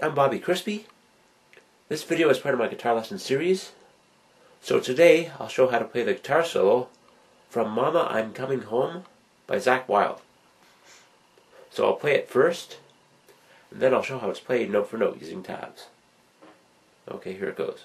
I'm Bobby Crispy. This video is part of my guitar lesson series. So today I'll show how to play the guitar solo from Mama I'm Coming Home by Zakk Wylde. So I'll play it first, and then I'll show how it's played note for note using tabs. Okay, here it goes.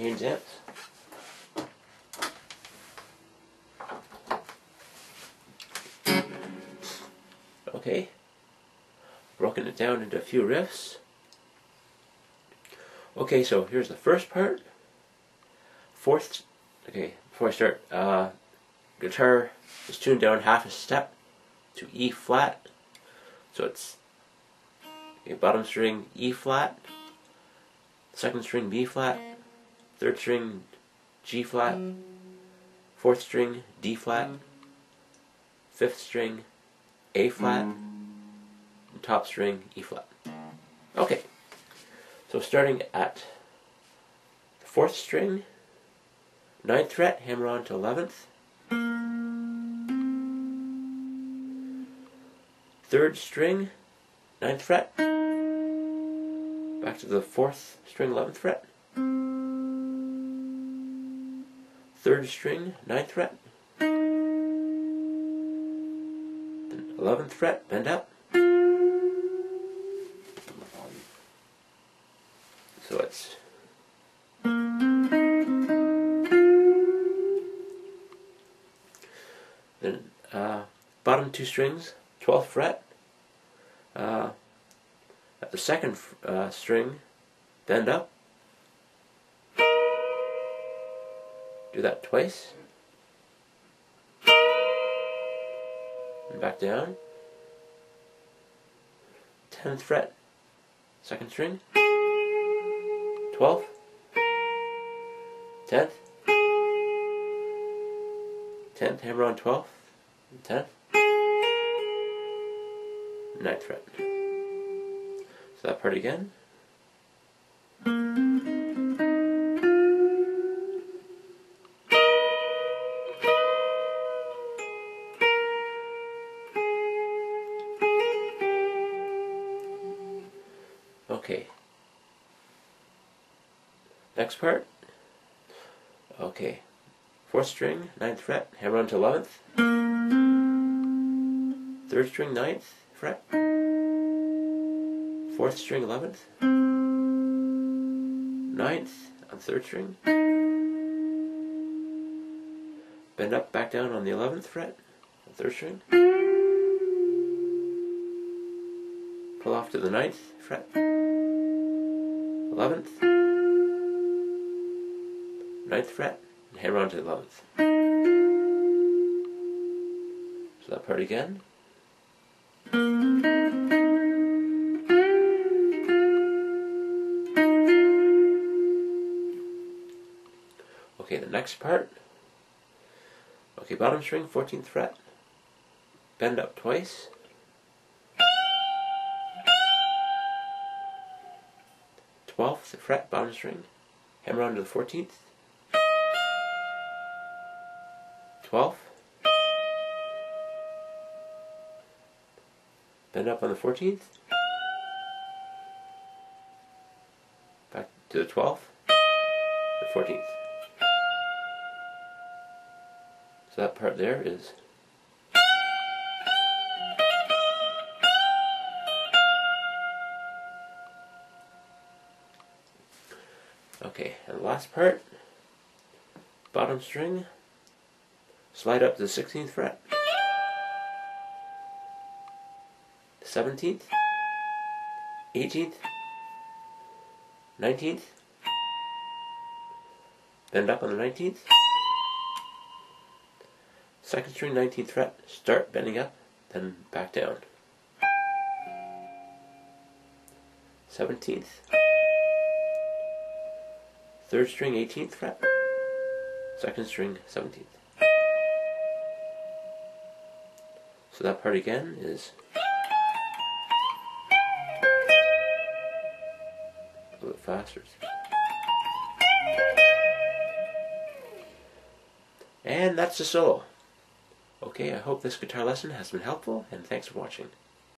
Me. Okay. Broken it down into a few riffs. Okay, so here's the first part. Fourth, okay, before I start, uh, guitar is tuned down half a step to E flat. So it's okay, bottom string E flat, second string B flat, third string G flat, mm. fourth string D flat, mm. fifth string A flat, mm. and top string E flat. Okay, so starting at the fourth string, ninth fret, hammer on to eleventh. Third string, ninth fret, back to the fourth string, eleventh fret. Third string, ninth fret, then eleventh fret, bend up. So it's then uh, bottom two strings, twelfth fret. Uh, at the second uh, string, bend up. Do that twice. And back down. 10th fret, second string. 12th. 10th. 10th, hammer on 12th. 10th. 9th fret. So that part again. Okay. Next part. Okay. Fourth string, ninth fret, hammer on to eleventh. Third string, ninth fret. Fourth string, eleventh. Ninth on third string. Bend up, back down on the eleventh fret, on third string. Pull off to the ninth fret. 11th, 9th fret, and hammer on to the 11th. So that part again. Okay, the next part. Okay, bottom string, 14th fret. Bend up twice. Twelfth fret, bottom string. Hammer on to the 14th. 12th. Bend up on the 14th. Back to the 12th. The 14th. So that part there is Okay, and last part, bottom string, slide up to the 16th fret, 17th, 18th, 19th, bend up on the 19th, second string, 19th fret, start bending up, then back down. 17th, third string 18th fret, second string 17th. So that part again is a little bit faster. And that's the solo. Okay, I hope this guitar lesson has been helpful, and thanks for watching.